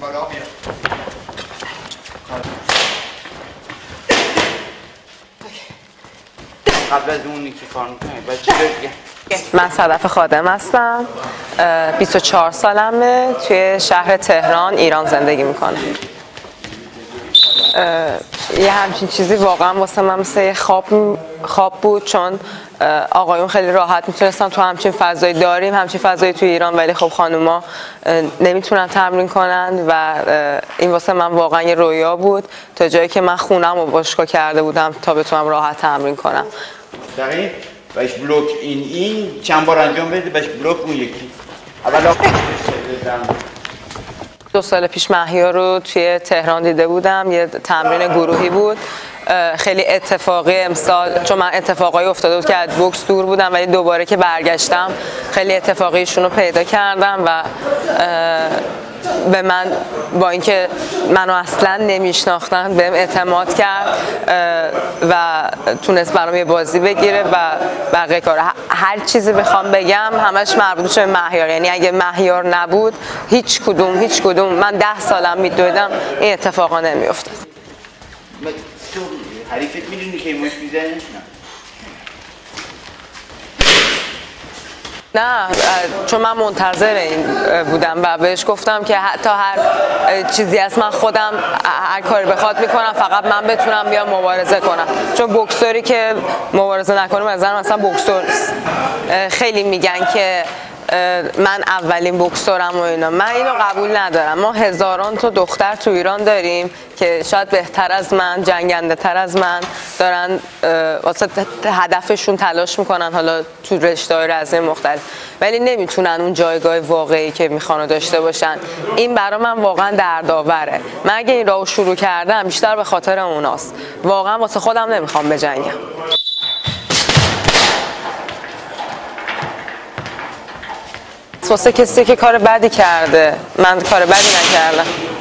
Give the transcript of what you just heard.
بالا بیا. قبل از اونی که کار می‌کنه من صدف خادم هستم اه، 24 سالمه توی شهر تهران ایران زندگی می‌کنم. یه همچین چیزی واقعا واسه من مثل یه خواب, خواب بود چون آقایون خیلی راحت می‌تونستن تو همچین فضایی داریم همچین فضایی توی ایران ولی خب خانوما نمی‌تونن تمرین کنن و این واسه من واقعا یه رویا بود تا جایی که من خونم رو باشگاه کرده بودم تا بتونم راحت تمرین کنم. دقیق؟ بهش بلوک این این چند بار انجام بده بهش بلوک اون یکی. اول آقا دو سال پیش محیا رو توی تهران دیده بودم یه تمرین گروهی بود. خیلی اتفاقی امسال چون من اتفاقایی افتاده بود که از بوکس دور بودم ولی دوباره که برگشتم خیلی اتفاقیشون رو پیدا کردم و به من با اینکه منو اصلا نمیشناختن بهم اعتماد کرد و تونست برام یه بازی بگیره و بقیه کار هر چیزی بخوام بگم همش مربوط به مهیار. یعنی اگه مهیار نبود هیچ کدوم هیچ کدوم. من ده سالم میدویدم این اتفاقا نمیافتاد. تو حریفت می‌دونی که مش می‌زنه؟ نه. چون من منتظر این بودم و بهش گفتم که حتی هر چیزی از من خودم هر کاری بخواد می‌کنم فقط من بتونم بیام مبارزه کنم. چون بکسوری که مبارزه نکنه نظرم اصلا بکسور خیلی میگن که من اولین بکسورم و اینا. من اینو قبول ندارم. ما هزاران تا دختر تو ایران داریم که شاید بهتر از من جنگنده تر از من دارن واسه هدفشون تلاش می‌کنن حالا تو رشته های رزمی مختلف. ولی نمی‌تونن اون جایگاه واقعی که می‌خوان رو داشته باشن. این برا من واقعا دردآوره. من اگه این راهو شروع کردم بیشتر به خاطر اوناست. واقعا واسه خودم نمی‌خوام بجنگم. واسه کسی که کار بدی کرده. من کار بدی نکردم.